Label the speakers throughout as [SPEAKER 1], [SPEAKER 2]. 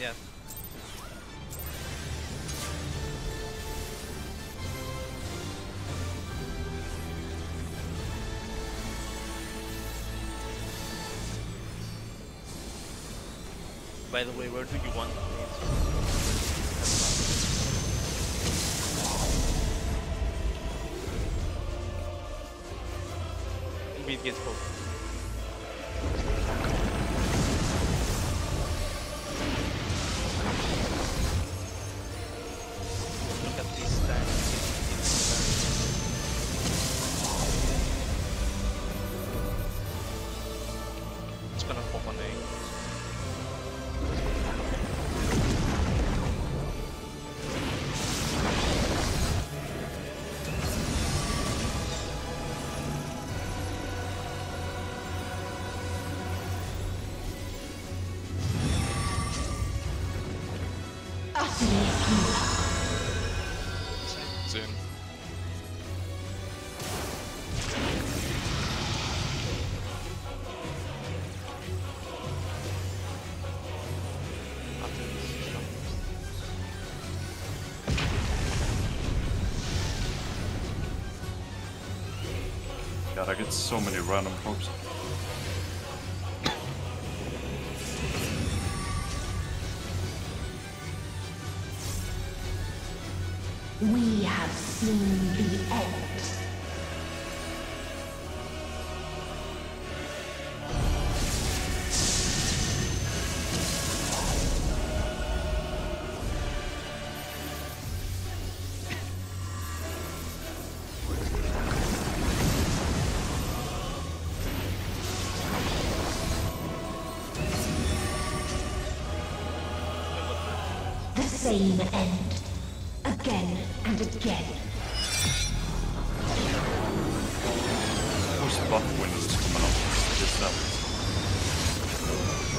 [SPEAKER 1] yeah. By the way, where do you want to? Mid gets both. It's gonna pop on A.
[SPEAKER 2] Utterly
[SPEAKER 3] I get so many random props.
[SPEAKER 2] We have seen the end. Same end. Again and again.
[SPEAKER 3] Who's buff windows up? This up.
[SPEAKER 1] Outside,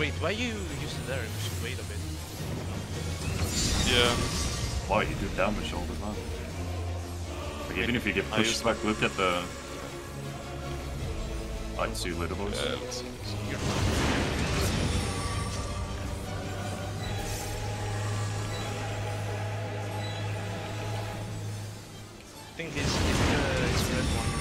[SPEAKER 1] Wait, why you use it there? You should wait a bit.
[SPEAKER 4] Yeah.
[SPEAKER 3] Why you do damage all the time? Like even if you get
[SPEAKER 4] I
[SPEAKER 3] pushed
[SPEAKER 4] use-
[SPEAKER 3] back, look at the. I see little boys.
[SPEAKER 4] Yeah, let's see.
[SPEAKER 1] I think this is the uh, it's red one.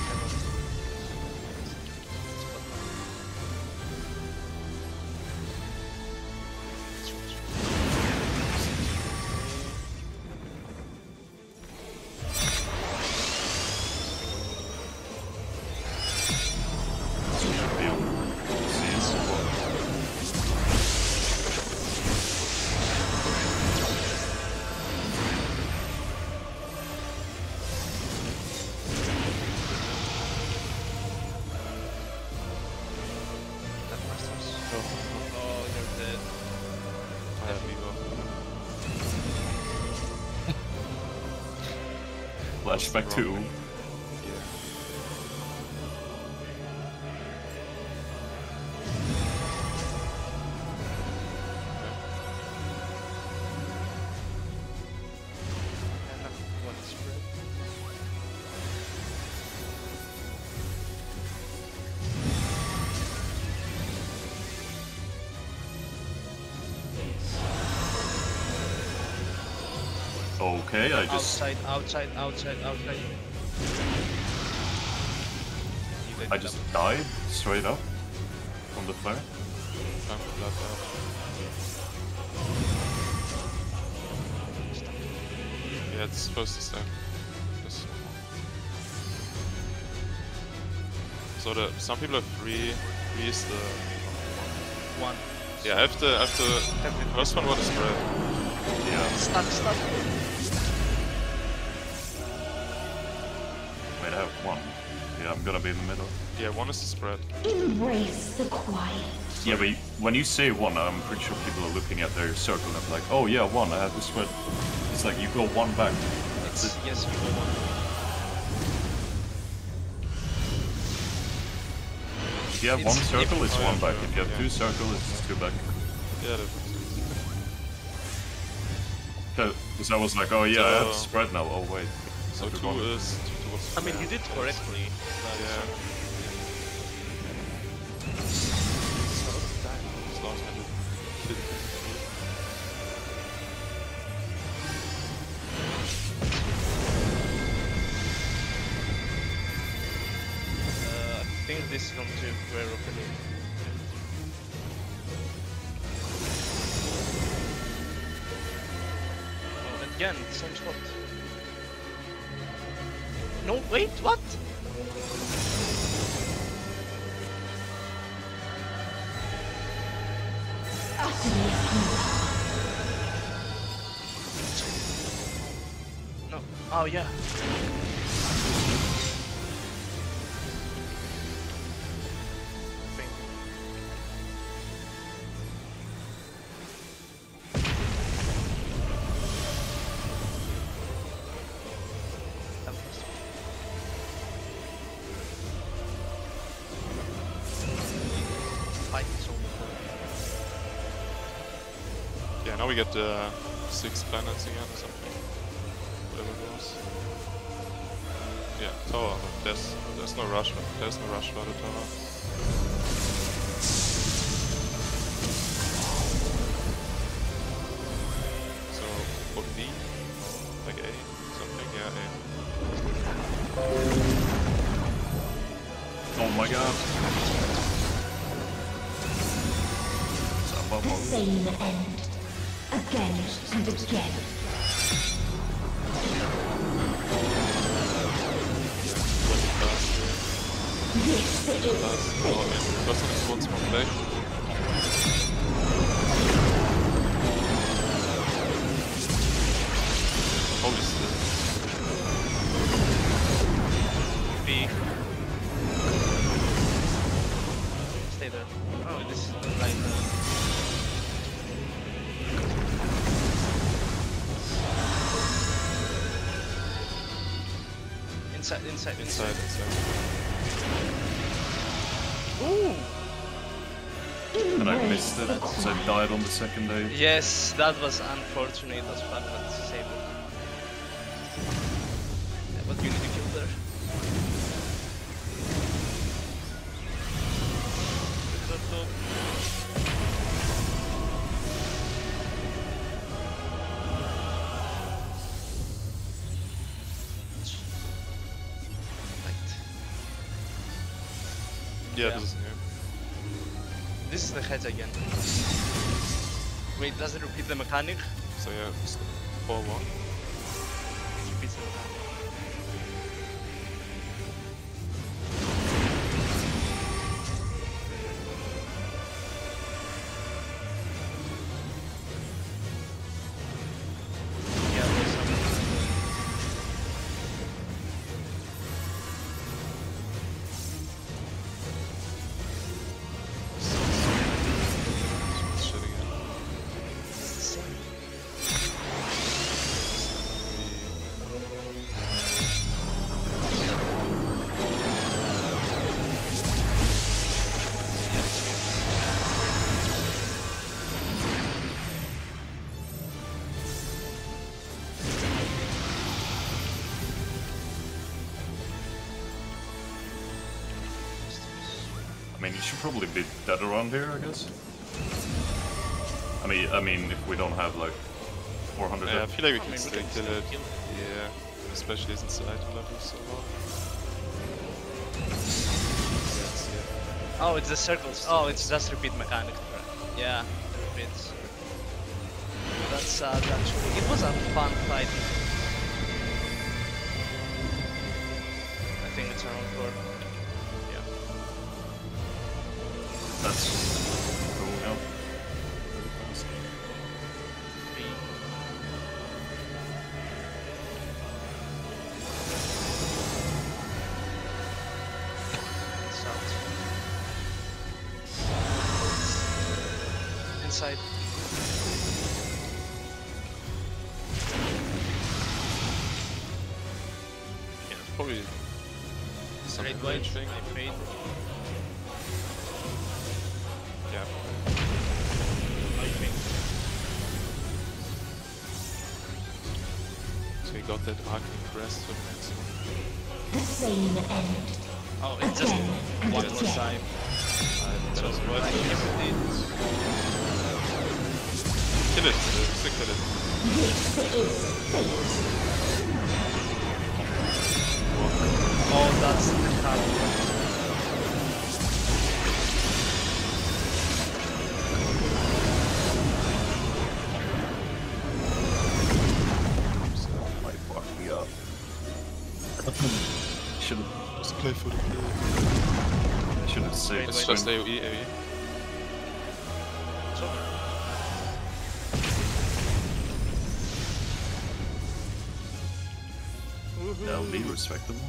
[SPEAKER 3] Flashback to. Okay, I just
[SPEAKER 1] Outside, outside, outside, outside.
[SPEAKER 3] I just died straight up from the flare.
[SPEAKER 4] Time for blood. Yeah, it's supposed to stay. Just- So the some people have three. Three is the
[SPEAKER 1] one.
[SPEAKER 4] yeah. I have the I have the first one. What is red?
[SPEAKER 3] Yeah.
[SPEAKER 1] Stun, stun.
[SPEAKER 3] I have one. Yeah, I'm gonna be in the middle.
[SPEAKER 4] Yeah, one is the spread.
[SPEAKER 2] Embrace the quiet.
[SPEAKER 3] Yeah, but when you say one, I'm pretty sure people are looking at their circle and like, oh yeah, one, I have this spread. It's like you go one back. That's
[SPEAKER 1] It's,
[SPEAKER 3] it.
[SPEAKER 1] yes, you go one.
[SPEAKER 3] If you have
[SPEAKER 1] It's-
[SPEAKER 3] one circle, it's one
[SPEAKER 4] yeah,
[SPEAKER 3] back. If you have
[SPEAKER 4] yeah.
[SPEAKER 3] two circles, it's two back.
[SPEAKER 4] Yeah, that.
[SPEAKER 3] Because I was like, oh yeah, I have
[SPEAKER 4] So-
[SPEAKER 3] spread now. Oh wait.
[SPEAKER 4] So
[SPEAKER 3] Have
[SPEAKER 4] two
[SPEAKER 3] one.
[SPEAKER 4] is
[SPEAKER 1] I mean,
[SPEAKER 4] yeah.
[SPEAKER 1] you did correctly. but-
[SPEAKER 4] Yeah. As long as I didn't hit it.
[SPEAKER 1] Uh, I think this is going to wear off a again, same spot. No, wait, what? No. Oh, yeah.
[SPEAKER 4] We get uh, six planets again or something. Whatever it was. Yeah, tower. but There's there's no rush. There's no rush for the tower. So what B? Like A? Something? Yeah, A.
[SPEAKER 3] Oh my god.
[SPEAKER 2] the and again.
[SPEAKER 4] Twenty fast here.
[SPEAKER 2] This is
[SPEAKER 4] Last, oh, yeah. Got some spots from back. Holy shit.
[SPEAKER 1] B. Stay there. Oh, this is the right. Inside, inside,
[SPEAKER 4] Inside, inside.
[SPEAKER 1] Ooh!
[SPEAKER 3] And I missed it because I died on the second day.
[SPEAKER 1] Yes, that was unfortunate as fuck, but disabled. Yeah, but you need to kill there. Right.
[SPEAKER 4] Yeah,
[SPEAKER 1] Yeah.
[SPEAKER 4] this is.
[SPEAKER 1] This is the head again. Wait, does it repeat the mechanic?
[SPEAKER 4] So yeah, it's 4 1.
[SPEAKER 1] It repeats the mechanic.
[SPEAKER 3] should probably be dead around here, I guess. I mean, I mean, if we don't have like 400.
[SPEAKER 4] Yeah, I feel like we can
[SPEAKER 1] I mean,
[SPEAKER 4] still kill it. Yeah, especially since the item level is so low.
[SPEAKER 1] Oh, it's the circles. Oh, it's just repeat mechanic. Yeah, repeats. That's uh, sad actually. It was a fun fight. I think it's around 4.
[SPEAKER 3] That's cool.
[SPEAKER 1] Inside.
[SPEAKER 4] Yeah, probably
[SPEAKER 1] Straight
[SPEAKER 4] something
[SPEAKER 1] white.
[SPEAKER 4] range thing. Got that Arcane Crest for the next one.
[SPEAKER 2] The same end.
[SPEAKER 1] Oh, it's just
[SPEAKER 2] Again and
[SPEAKER 1] one more time.
[SPEAKER 4] And
[SPEAKER 1] So
[SPEAKER 4] just
[SPEAKER 1] what
[SPEAKER 4] right
[SPEAKER 1] I
[SPEAKER 4] here.
[SPEAKER 1] did.
[SPEAKER 4] Kill it, uh, stick kill it.
[SPEAKER 2] This is fate.
[SPEAKER 1] Oh, that's the card.
[SPEAKER 3] Should have
[SPEAKER 4] just play for the play.
[SPEAKER 3] should have saved
[SPEAKER 4] It's
[SPEAKER 3] the
[SPEAKER 4] just. AoE, AoE.
[SPEAKER 3] That'll be respectable.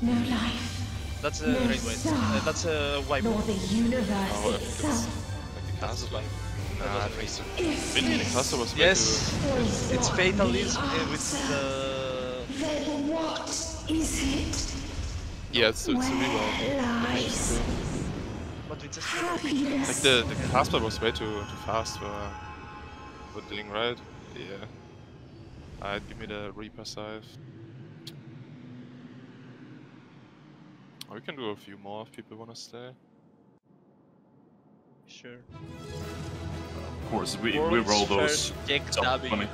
[SPEAKER 2] No life,
[SPEAKER 1] that's a
[SPEAKER 2] No
[SPEAKER 1] great way.
[SPEAKER 2] star.
[SPEAKER 1] Uh, that's a wipe.
[SPEAKER 2] nor the universe
[SPEAKER 4] Oh, I it's
[SPEAKER 2] itself.
[SPEAKER 4] like the
[SPEAKER 1] That's
[SPEAKER 4] castle.
[SPEAKER 1] like
[SPEAKER 4] Nah,
[SPEAKER 1] that was
[SPEAKER 4] it's
[SPEAKER 1] amazing.
[SPEAKER 2] If
[SPEAKER 4] the castle was
[SPEAKER 1] Yes, it's
[SPEAKER 2] not
[SPEAKER 1] fatalism
[SPEAKER 2] the
[SPEAKER 1] uh, with the.
[SPEAKER 2] Then what is it?
[SPEAKER 4] too. Yeah, it's, it's a reroll.
[SPEAKER 2] Where lies
[SPEAKER 1] But just.
[SPEAKER 4] Like
[SPEAKER 2] happiness?
[SPEAKER 4] the the Casper was way too too fast for for doing right. Yeah. Alright, give me the Reaper scythe. Or we can do a few more if people wanna stay.
[SPEAKER 1] Sure.
[SPEAKER 3] Of course, we, we roll those
[SPEAKER 1] first Jake W.
[SPEAKER 3] 20.